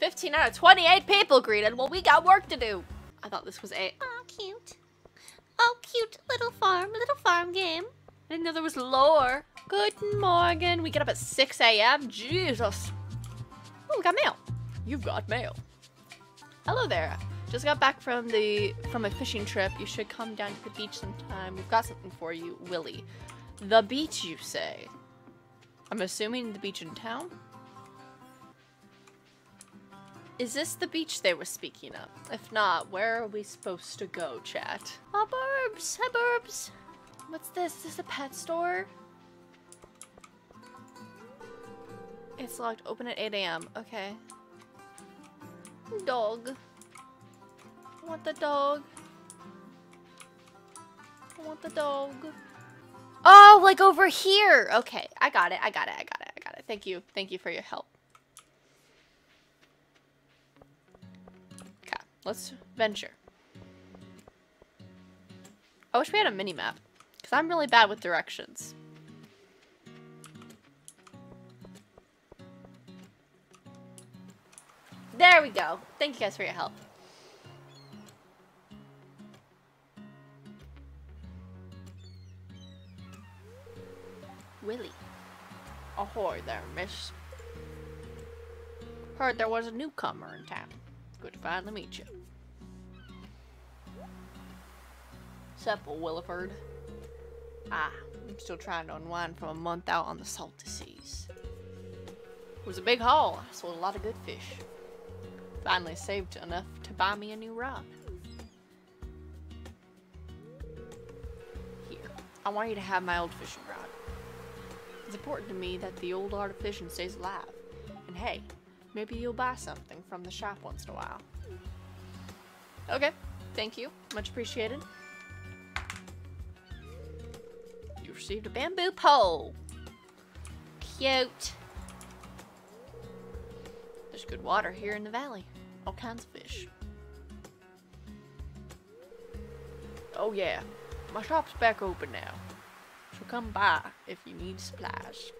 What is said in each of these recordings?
15 out of 28 people greeted. Well, we got work to do. I thought this was a. Oh, cute. Oh, cute little farm, little farm game. I didn't know there was lore. Good morning. We get up at 6 a.m. Jesus. Oh, we got mail. You've got mail. Hello there. Just got back from the from a fishing trip. You should come down to the beach sometime. We've got something for you, Willy. The beach, you say? I'm assuming the beach in town? Is this the beach they were speaking of? If not, where are we supposed to go, chat? Oh, Burbs! Hi, Burbs! What's this? Is this a pet store? It's locked. Open at 8 a.m. Okay. Dog. I want the dog. I want the dog. Oh, like over here. Okay, I got it. I got it. I got it. I got it. Thank you. Thank you for your help. Let's venture. I wish we had a mini map because I'm really bad with directions. There we go. Thank you guys for your help. Willy. Ahoy there, miss. Heard there was a newcomer in town. Good to finally meet you. Supple, Williford. Ah, I'm still trying to unwind from a month out on the salty seas. It was a big haul. I sold a lot of good fish. Finally saved enough to buy me a new rod. Here, I want you to have my old fishing rod. It's important to me that the old art of fishing stays alive. And hey, maybe you'll buy something from the shop once in a while. Okay, thank you. Much appreciated. You received a bamboo pole. Cute. There's good water here in the valley. All kinds of fish. Oh yeah, my shop's back open now. So come by if you need supplies.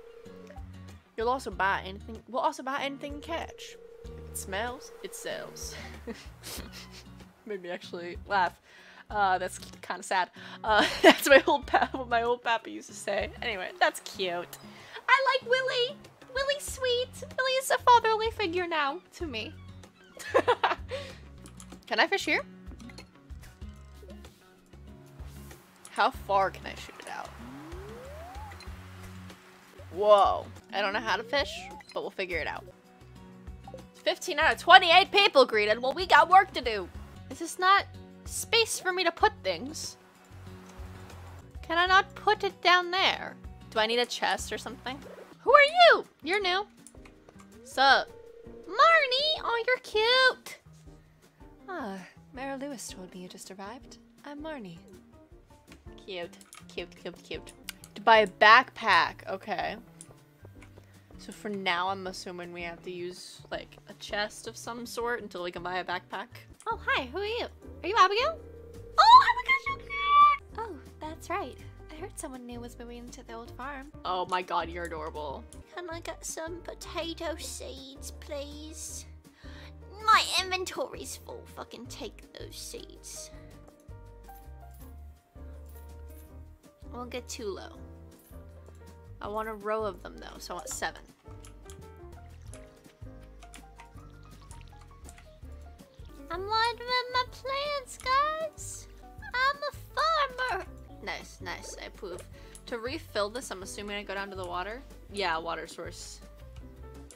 You'll also buy anything, we'll also buy anything catch. If it smells, it sells. Made me actually laugh. Uh, that's kind of sad. Uh, that's my old pap what my old papa used to say. Anyway, that's cute. I like Willy. Willy's sweet. Willy is a fatherly figure now to me. can I fish here? How far can I shoot it out? Whoa. I don't know how to fish, but we'll figure it out. 15 out of 28 people greeted. Well, we got work to do. Is this not space for me to put things? Can I not put it down there? Do I need a chest or something? Who are you? You're new. Sup? Marnie! Oh, you're cute! Ah, Mayor Lewis told me you just arrived. I'm Marnie. Cute. Cute, cute, cute. To buy a backpack. Okay. So for now, I'm assuming we have to use, like, a chest of some sort until we can buy a backpack. Oh, hi, who are you? Are you Abigail? Oh, Abigail's so cute! Oh, that's right. I heard someone new was moving to the old farm. Oh my god, you're adorable. Can I get some potato seeds, please? My inventory's full. Fucking take those seeds. I won't get too low. I want a row of them though, so I want seven. I'm watering my plants, guys. I'm a farmer. Nice, nice. I approve. To refill this, I'm assuming I go down to the water. Yeah, water source.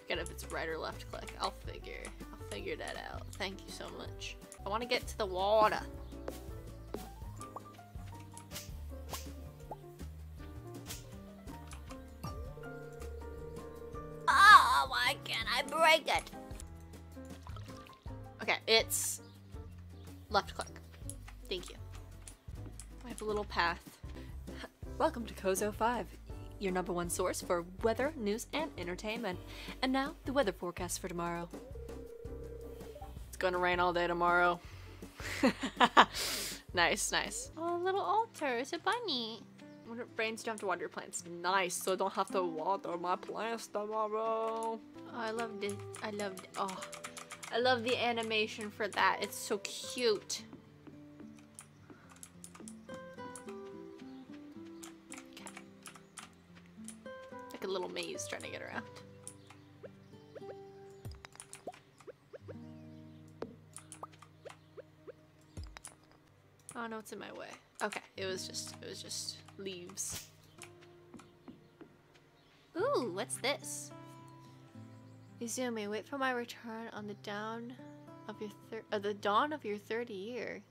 Forget if it's right or left click. I'll figure. I'll figure that out. Thank you so much. I want to get to the water. Why can't I break it? Okay, it's left click. Thank you. I have a little path. Welcome to KOZU 5, your number one source for weather, news, and entertainment. And now, the weather forecast for tomorrow. It's gonna rain all day tomorrow. nice, nice. Oh, a little altar. It's a bunny. When it rains, don't have to water your plants. Nice, so I don't have to mm. water my plants tomorrow. Oh, I loved it. I loved. Oh, I love the animation for that. It's so cute. Okay. Like a little maze trying to get around. Oh no, it's in my way. Okay, it was just it was just leaves. Ooh, what's this? Izumi, wait for my return on the down of your third, uh, the dawn of your third year.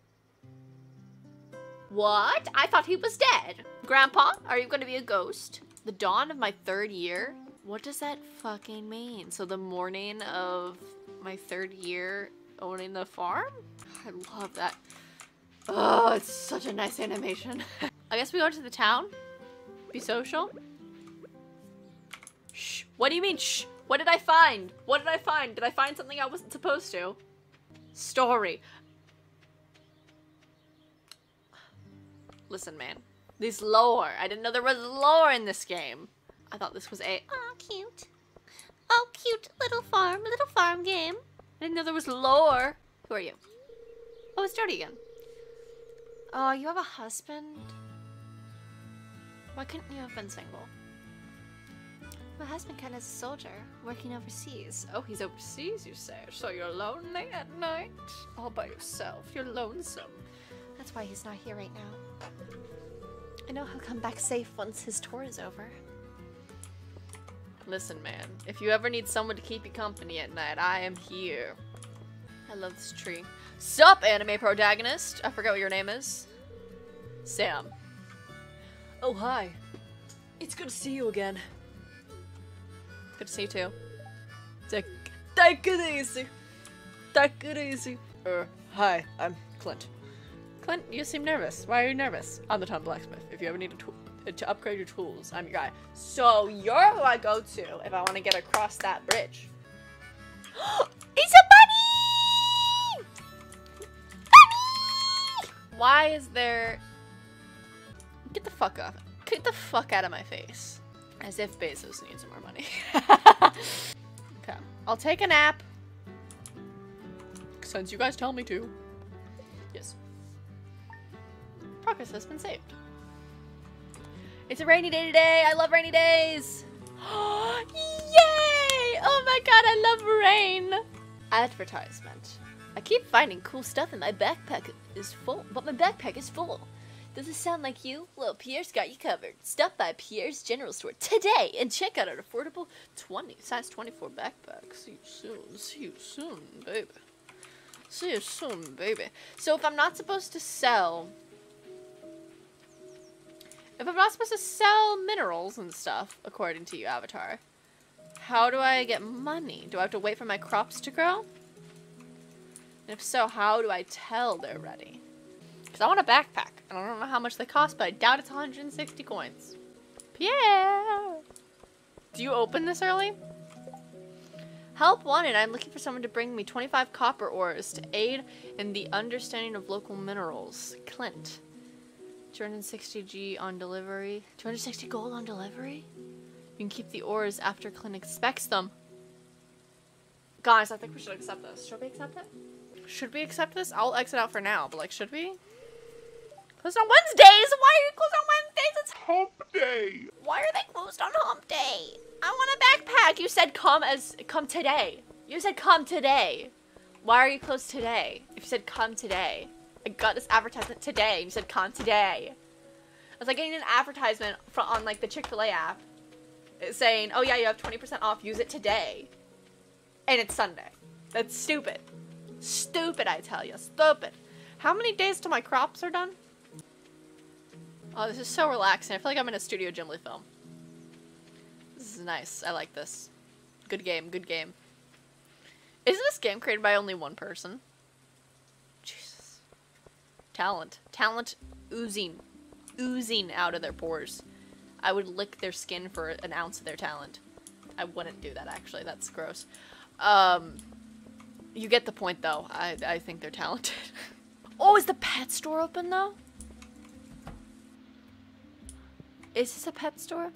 What? I thought he was dead. Grandpa, are you going to be a ghost? The dawn of my third year? What does that fucking mean? So the morning of my third year owning the farm? I love that. Oh, it's such a nice animation. I guess we go to the town. Be social. Shh. What do you mean, shh? What did I find? What did I find? Did I find something I wasn't supposed to? Story. Listen, man. This lore. I didn't know there was lore in this game. I thought this was a... Oh, cute. Oh, cute little farm, little farm game. I didn't know there was lore. Who are you? Oh, it's Jodi again. Oh, you have a husband? Why couldn't you have been single? My husband kind of a soldier, working overseas. Oh, he's overseas, you say? So you're lonely at night? All by yourself. You're lonesome. That's why he's not here right now. I know he'll come back safe once his tour is over. Listen, man. If you ever need someone to keep you company at night, I am here. I love this tree. Sup, anime protagonist? I forget what your name is. Sam. Oh, hi. It's good to see you again. Good to see you too. Take, take it easy. Take it easy. Er, hi, I'm Clint. Clint, you seem nervous. Why are you nervous? I'm the town blacksmith. If you ever need a tool to upgrade your tools, I'm your guy. So you're who I go to if I want to get across that bridge. it's a bunny! Bunny! Why is there... Get the fuck off. Get the fuck out of my face. As if Bezos needs more money. okay. I'll take a nap. Since you guys tell me to. Yes. Progress has been saved. It's a rainy day today. I love rainy days. Yay! Oh my god, I love rain. Advertisement. I keep finding cool stuff and my backpack is full, but my backpack is full. Does it sound like you? Well, Pierre's got you covered. Stop by Pierre's General Store today and check out our affordable 20 size 24 backpack. See you soon. See you soon, baby. See you soon, baby. So if I'm not supposed to sell if I'm not supposed to sell minerals and stuff, according to you, Avatar, how do I get money? Do I have to wait for my crops to grow? And if so, how do I tell they're ready? Because I want a backpack. And I don't know how much they cost, but I doubt it's 160 coins. Pierre! Do you open this early? Help wanted. I'm looking for someone to bring me 25 copper ores to aid in the understanding of local minerals. Clint. 260G on delivery. 260 gold on delivery? You can keep the ores after Clint expects them. Guys, I think we should accept this. Should we accept it? Should we accept this? I'll exit out for now, but like, should we? Closed on Wednesdays? Why are you closed on Wednesdays? It's Hump day. why are they closed on hump day? I want a backpack. You said come as come today. You said come today. Why are you closed today? If you said come today. I got this advertisement today. You said come today. I was like getting an advertisement from on like the Chick-fil-A app. Saying, oh yeah, you have 20% off. Use it today. And it's Sunday. That's stupid. Stupid, I tell you. Stupid. How many days till my crops are done? Oh, this is so relaxing. I feel like I'm in a Studio Ghibli film. This is nice. I like this. Good game, good game. Isn't this game created by only one person? Jesus. Talent. Talent oozing. Oozing out of their pores. I would lick their skin for an ounce of their talent. I wouldn't do that, actually. That's gross. Um, you get the point, though. I, I think they're talented. oh, is the pet store open, though? Is this a pet store?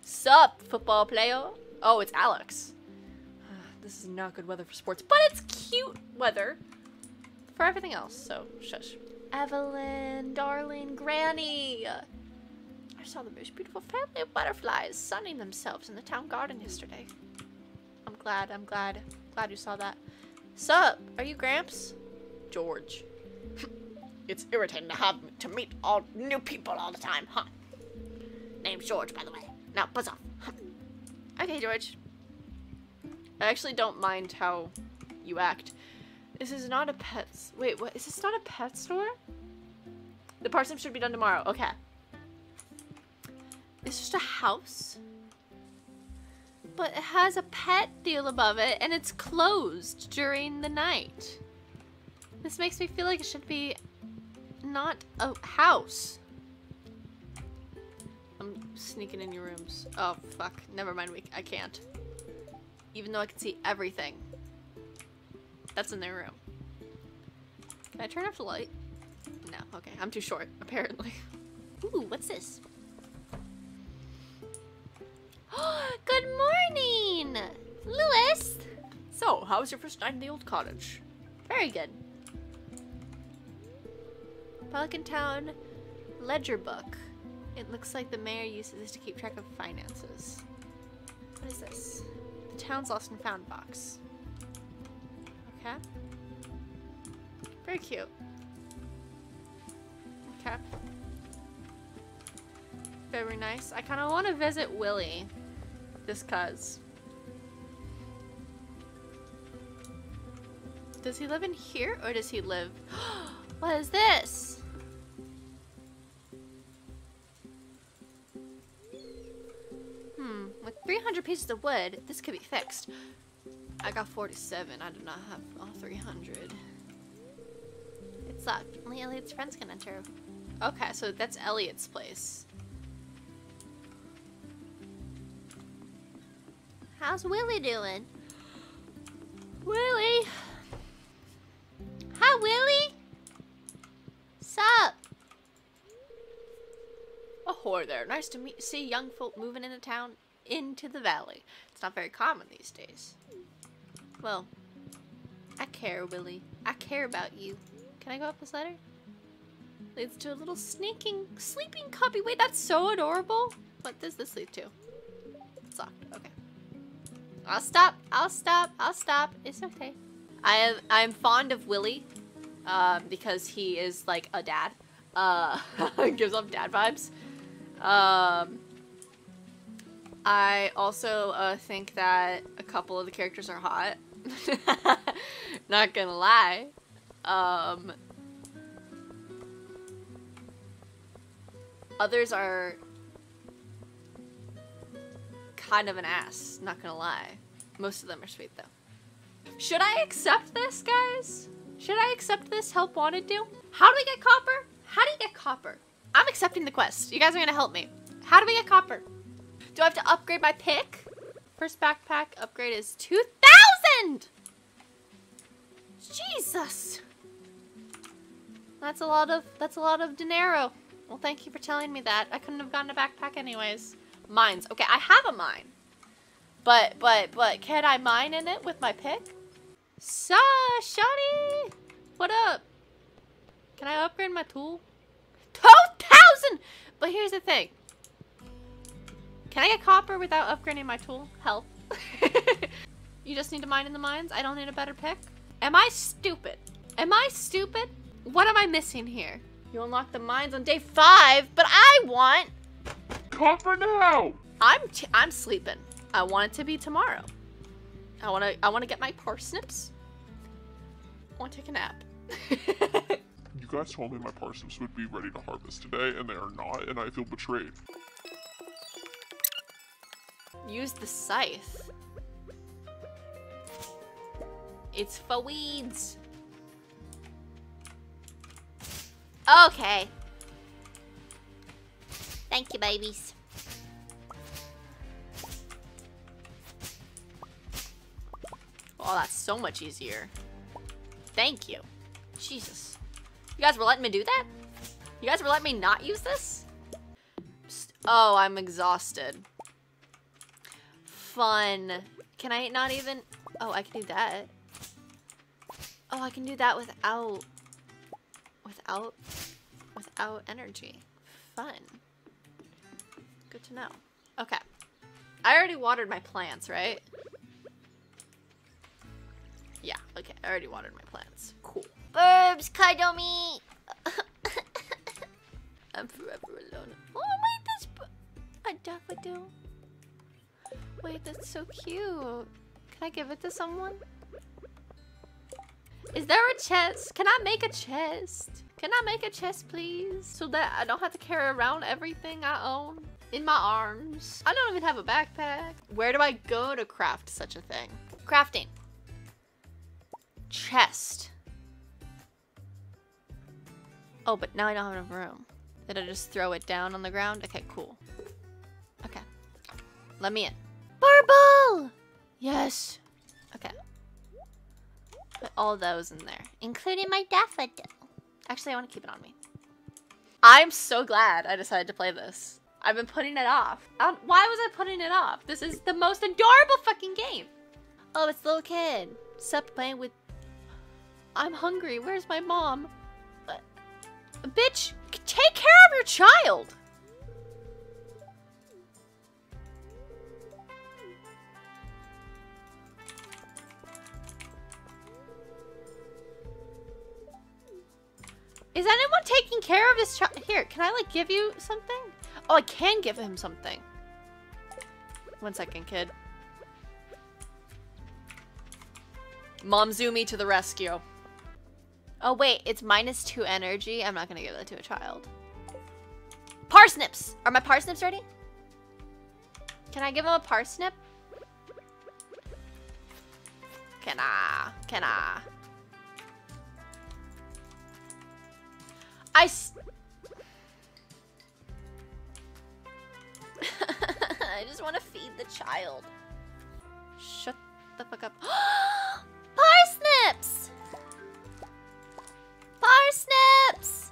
Sup, football player? Oh, it's Alex. This is not good weather for sports, but it's cute weather for everything else, so shush. Evelyn, darling, Granny. I saw the most beautiful family of butterflies sunning themselves in the town garden yesterday. I'm glad, I'm glad, glad you saw that. Sup? Are you Gramps? George. It's irritating to have to meet all new people all the time, huh? Name's George, by the way. Now, buzz off. Okay, George. I actually don't mind how you act. This is not a pet. Wait, what? Is this not a pet store? The parsnip should be done tomorrow. Okay. It's just a house. But it has a pet deal above it, and it's closed during the night. This makes me feel like it should be not a house. I'm sneaking in your rooms. Oh, fuck. Never mind. We, I can't. Even though I can see everything. That's in their room. Can I turn off the light? No. Okay. I'm too short, apparently. Ooh, what's this? Good morning! Lewis! So, how was your first night in the old cottage? Very good. Pelican Town ledger book. It looks like the mayor uses this to keep track of finances. What is this? The town's lost and found box. Okay. Very cute. Okay. Very nice. I kind of want to visit Willy. Just cuz. Does he live in here or does he live... what is this? Pieces of wood, this could be fixed. I got 47. I do not have all 300. It's locked. Only Elliott's friends can enter. Okay, so that's Elliott's place. How's Willy doing? Willy! Hi, Willy! Sup? Ahoy there. Nice to meet see young folk moving into town into the valley. It's not very common these days. Well, I care, Willy. I care about you. Can I go up this ladder? Leads to a little sneaking sleeping cubby. Wait, that's so adorable. What does this lead to? It's locked. Okay. I'll stop. I'll stop. I'll stop. It's okay. I am I'm fond of Willy, um, because he is like a dad. Uh, gives off dad vibes. Um, I also uh, think that a couple of the characters are hot. Not gonna lie. Um, others are kind of an ass. Not gonna lie. Most of them are sweet though. Should I accept this, guys? Should I accept this help wanted do? How do we get copper? How do you get copper? I'm accepting the quest. You guys are gonna help me. How do we get copper? Do I have to upgrade my pick? First backpack upgrade is 2,000! Jesus! That's a lot of, that's a lot of dinero. Well, thank you for telling me that. I couldn't have gotten a backpack anyways. Mines. Okay, I have a mine. But, but, but, can I mine in it with my pick? Sa, Shawty! What up? Can I upgrade my tool? 2,000! But here's the thing. Can I get copper without upgrading my tool? Help. you just need to mine in the mines? I don't need a better pick? Am I stupid? Am I stupid? What am I missing here? You unlock the mines on day five, but I want... Copper now! I'm I'm sleeping. I want it to be tomorrow. I want to I want to get my parsnips. I want to take a nap. You guys told me my parsnips would be ready to harvest today, and they are not, and I feel betrayed. Use the scythe. It's for weeds. Okay. Thank you, babies. Oh, that's so much easier. Thank you. Jesus. You guys were letting me do that? You guys were letting me not use this? Oh, I'm exhausted. Fun. Can I not even... Oh, I can do that. Oh, I can do that without... Without... Without energy. Fun. Good to know. Okay. I already watered my plants, right? Yeah, okay. I already watered my plants. Cool. Burbs, me. I'm forever alone. Oh, wait, bu- a daffodil. Wait, that's so cute. Can I give it to someone? Is there a chest? Can I make a chest? Can I make a chest, please? So that I don't have to carry around everything I own in my arms. I don't even have a backpack. Where do I go to craft such a thing? Crafting. Chest. Oh, but now I don't have enough room. Did I just throw it down on the ground? Okay, cool. Okay. Let me in. Burble! Yes. Okay. Put all those in there. Including my daffodil. Actually, I want to keep it on me. I'm so glad I decided to play this. I've been putting it off. Why was I putting it off? This is the most adorable fucking game. Oh, it's little kid. Sup playing with... I'm hungry. Where's my mom? Uh, bitch, take care of your child. Is anyone taking care of this child? Here, can I like give you something? Oh, I can give him something. One second, kid. Mom Zumi to the rescue. Oh wait, it's minus two energy. I'm not gonna give that to a child. Parsnips! Are my parsnips ready? Can I give him a parsnip? Can I? Can I? I s- I just want to feed the child. Shut the fuck up. Parsnips! Parsnips!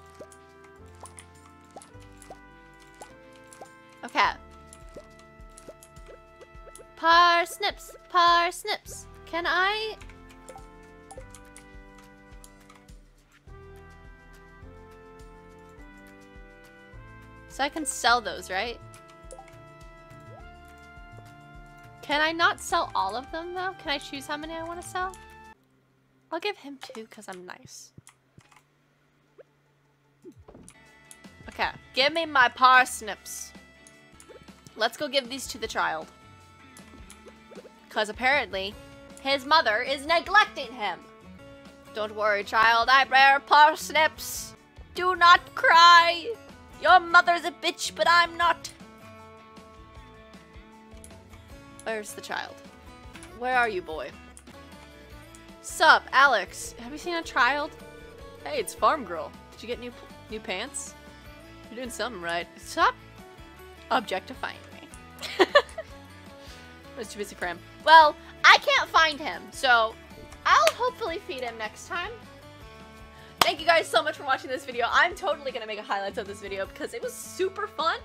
Okay. Parsnips, parsnips. Can I I can sell those, right? Can I not sell all of them though? Can I choose how many I want to sell? I'll give him two because I'm nice. Okay, give me my parsnips. Let's go give these to the child. Because apparently, his mother is neglecting him. Don't worry, child, I bear parsnips. Do not cry. Your mother's a bitch, but I'm not. Where's the child? Where are you, boy? Sup, Alex? Have you seen a child? Hey, it's Farm Girl. Did you get new new pants? You're doing something right. Stop objectifying me. for him. Well, I can't find him, so I'll hopefully feed him next time. Thank you guys so much for watching this video. I'm totally gonna make a highlights of this video because it was super fun.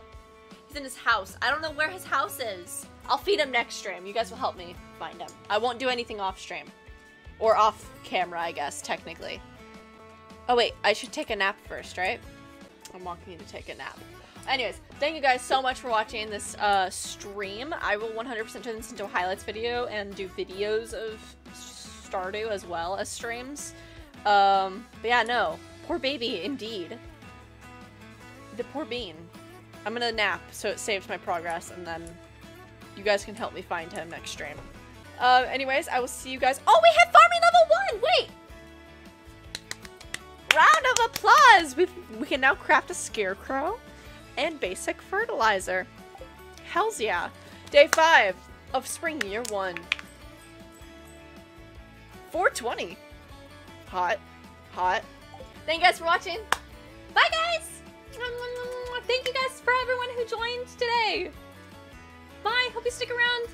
He's in his house. I don't know where his house is. I'll feed him next stream. You guys will help me find him. I won't do anything off stream. Or off camera, I guess, technically. Oh wait, I should take a nap first, right? I'm walking to take a nap. Anyways, thank you guys so much for watching this uh, stream. I will 100% turn this into a highlights video and do videos of Stardew as well as streams. Um, but yeah, no. Poor baby, indeed. The poor bean. I'm gonna nap so it saves my progress and then you guys can help me find him next stream. Uh, anyways, I will see you guys. Oh, we have farming level one! Wait! Round of applause! we we can now craft a scarecrow and basic fertilizer. Hells yeah. Day five of spring year one. 420. Hot. Hot. Thank you guys for watching. Bye, guys! Thank you guys for everyone who joined today. Bye. Hope you stick around.